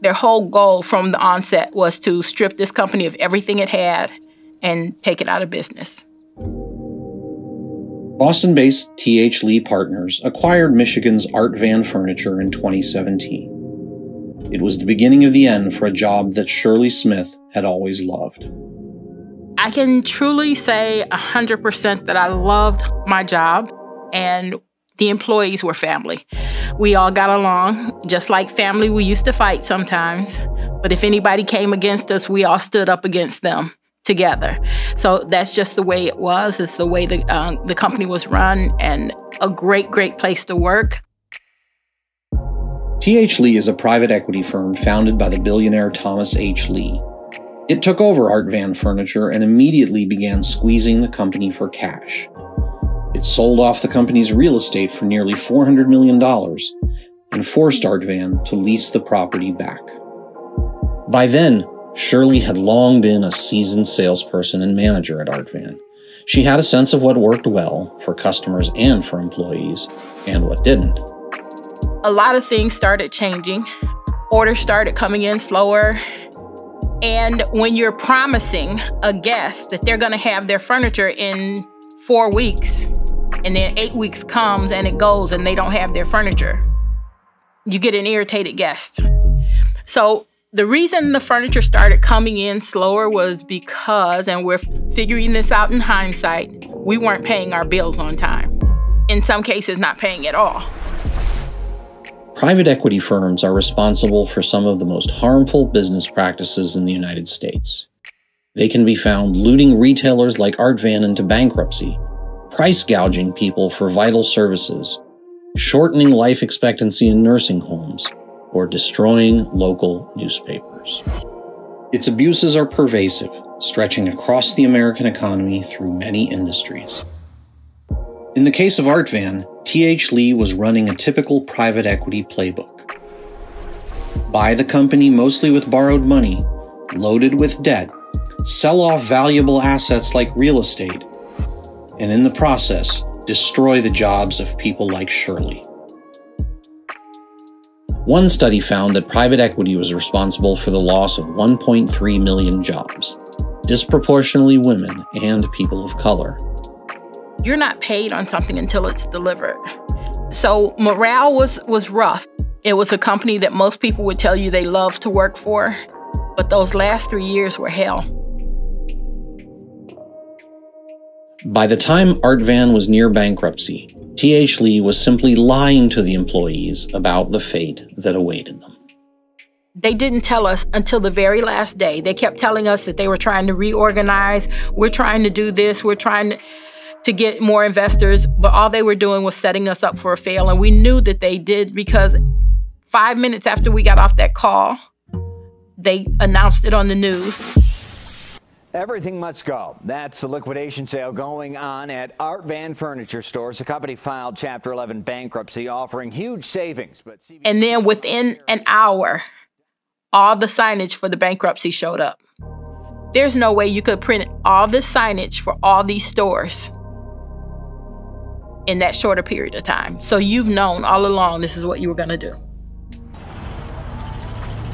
Their whole goal from the onset was to strip this company of everything it had and take it out of business. Boston based T.H. Lee Partners acquired Michigan's Art Van Furniture in 2017. It was the beginning of the end for a job that Shirley Smith had always loved. I can truly say 100% that I loved my job and the employees were family. We all got along. Just like family, we used to fight sometimes. But if anybody came against us, we all stood up against them together. So that's just the way it was. It's the way the, uh, the company was run and a great, great place to work. TH Lee is a private equity firm founded by the billionaire Thomas H. Lee. It took over Art Van Furniture and immediately began squeezing the company for cash. It sold off the company's real estate for nearly $400 million and forced Art Van to lease the property back. By then, Shirley had long been a seasoned salesperson and manager at Art Van. She had a sense of what worked well for customers and for employees, and what didn't a lot of things started changing. Orders started coming in slower. And when you're promising a guest that they're going to have their furniture in four weeks, and then eight weeks comes and it goes and they don't have their furniture, you get an irritated guest. So the reason the furniture started coming in slower was because, and we're figuring this out in hindsight, we weren't paying our bills on time. In some cases, not paying at all. Private equity firms are responsible for some of the most harmful business practices in the United States. They can be found looting retailers like Art Van into bankruptcy, price gouging people for vital services, shortening life expectancy in nursing homes, or destroying local newspapers. Its abuses are pervasive, stretching across the American economy through many industries. In the case of Art Van, T.H. Lee was running a typical private equity playbook. Buy the company mostly with borrowed money, loaded with debt, sell off valuable assets like real estate, and in the process, destroy the jobs of people like Shirley. One study found that private equity was responsible for the loss of 1.3 million jobs, disproportionately women and people of color you're not paid on something until it's delivered. So morale was was rough. It was a company that most people would tell you they love to work for, but those last 3 years were hell. By the time Art Van was near bankruptcy, T.H. Lee was simply lying to the employees about the fate that awaited them. They didn't tell us until the very last day. They kept telling us that they were trying to reorganize. We're trying to do this. We're trying to to get more investors, but all they were doing was setting us up for a fail. And we knew that they did because five minutes after we got off that call, they announced it on the news. Everything must go. That's the liquidation sale going on at Art Van Furniture Stores. The company filed Chapter 11 bankruptcy, offering huge savings. But and then within an hour, all the signage for the bankruptcy showed up. There's no way you could print all this signage for all these stores in that shorter period of time. So you've known all along this is what you were going to do.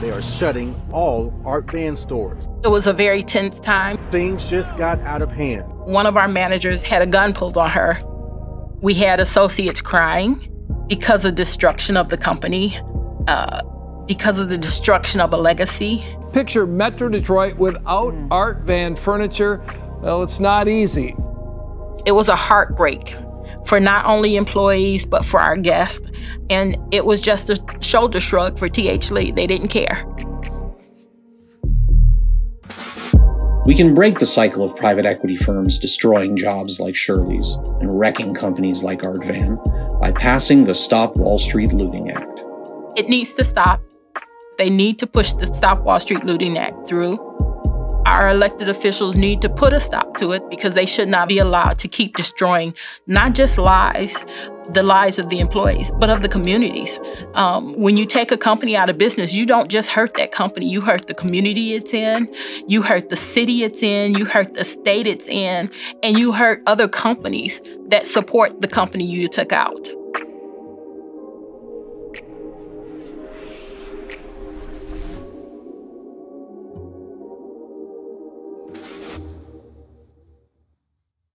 They are shutting all Art Van stores. It was a very tense time. Things just got out of hand. One of our managers had a gun pulled on her. We had associates crying because of destruction of the company, uh, because of the destruction of a legacy. Picture Metro Detroit without Art Van furniture. Well, it's not easy. It was a heartbreak for not only employees, but for our guests. And it was just a shoulder shrug for TH Lee. They didn't care. We can break the cycle of private equity firms destroying jobs like Shirley's and wrecking companies like Art Van by passing the Stop Wall Street Looting Act. It needs to stop. They need to push the Stop Wall Street Looting Act through our elected officials need to put a stop to it because they should not be allowed to keep destroying not just lives, the lives of the employees, but of the communities. Um, when you take a company out of business, you don't just hurt that company, you hurt the community it's in, you hurt the city it's in, you hurt the state it's in, and you hurt other companies that support the company you took out.